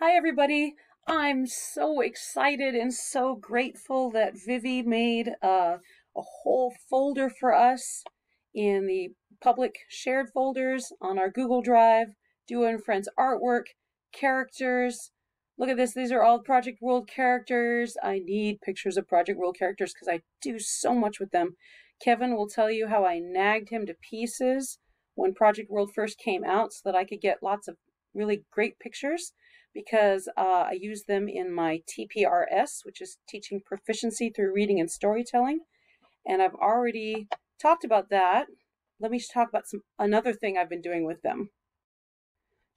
Hi, everybody. I'm so excited and so grateful that Vivi made uh, a whole folder for us in the public shared folders on our Google Drive, Duo and Friends artwork, characters. Look at this. These are all Project World characters. I need pictures of Project World characters because I do so much with them. Kevin will tell you how I nagged him to pieces when Project World first came out so that I could get lots of really great pictures because uh, I use them in my TPRS, which is Teaching Proficiency Through Reading and Storytelling. And I've already talked about that. Let me talk about some another thing I've been doing with them.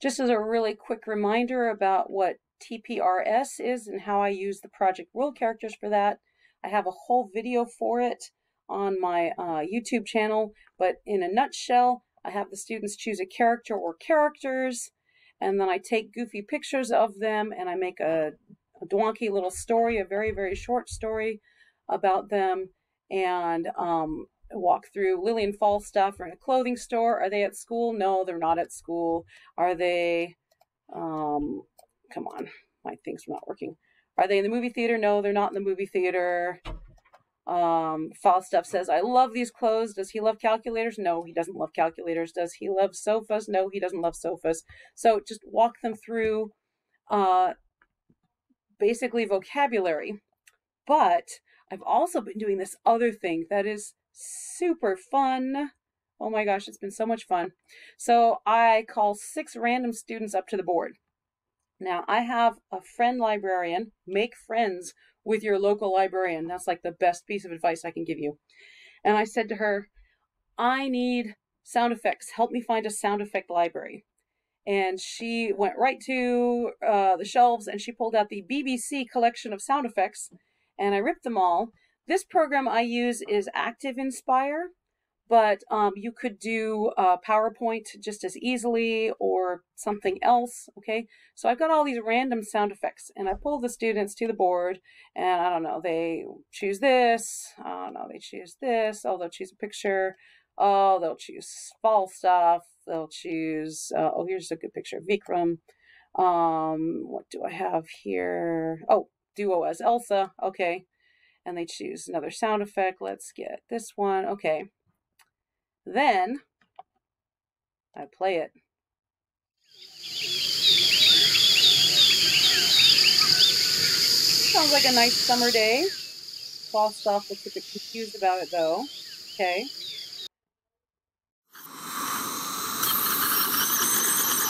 Just as a really quick reminder about what TPRS is and how I use the Project World characters for that, I have a whole video for it on my uh, YouTube channel. But in a nutshell, I have the students choose a character or characters and then I take goofy pictures of them and I make a, a dwonky little story, a very, very short story about them and um, walk through Lily and Falstaff are in a clothing store. Are they at school? No, they're not at school. Are they, um, come on, my thing's are not working. Are they in the movie theater? No, they're not in the movie theater. Um, Falstaff says, I love these clothes. Does he love calculators? No, he doesn't love calculators. Does he love sofas? No, he doesn't love sofas. So just walk them through uh, basically vocabulary. But I've also been doing this other thing that is super fun. Oh my gosh, it's been so much fun. So I call six random students up to the board. Now I have a friend librarian make friends with your local librarian. That's like the best piece of advice I can give you. And I said to her, I need sound effects. Help me find a sound effect library. And she went right to uh, the shelves and she pulled out the BBC collection of sound effects and I ripped them all. This program I use is ActivInspire but um, you could do uh, PowerPoint just as easily or something else, okay? So I've got all these random sound effects and I pull the students to the board and I don't know, they choose this, don't know, they choose this, oh, they'll choose a picture, oh, they'll choose Falstaff, they'll choose, uh, oh, here's a good picture of Vikram. Um, what do I have here? Oh, duo as Elsa, okay. And they choose another sound effect. Let's get this one, okay. Then I play it. Sounds like a nice summer day. Falstaff looks a bit confused about it though. Okay.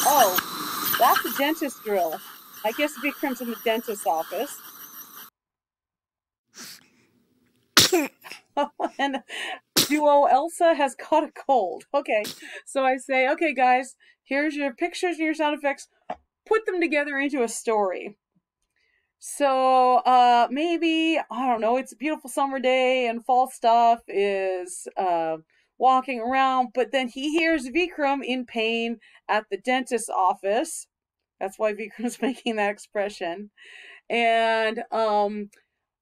Oh, that's a dentist drill. I guess Vikram's in the dentist's office. and duo Elsa has caught a cold. Okay, so I say, okay, guys, here's your pictures and your sound effects. Put them together into a story. So uh, maybe I don't know. It's a beautiful summer day, and Falstaff is uh, walking around, but then he hears Vikram in pain at the dentist's office. That's why Vikram's making that expression. And um,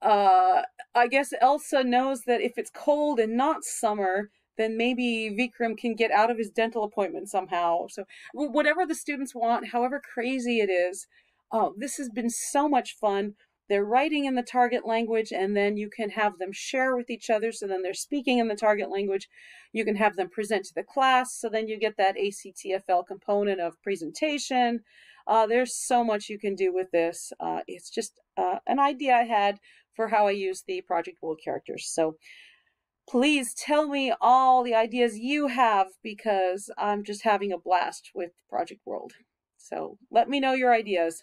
uh, I guess Elsa knows that if it's cold and not summer, then maybe Vikram can get out of his dental appointment somehow. So whatever the students want, however crazy it is, oh, this has been so much fun. They're writing in the target language, and then you can have them share with each other. So then they're speaking in the target language. You can have them present to the class. So then you get that ACTFL component of presentation. Uh, there's so much you can do with this. Uh, it's just uh, an idea I had for how I use the Project World characters. So please tell me all the ideas you have because I'm just having a blast with Project World. So let me know your ideas.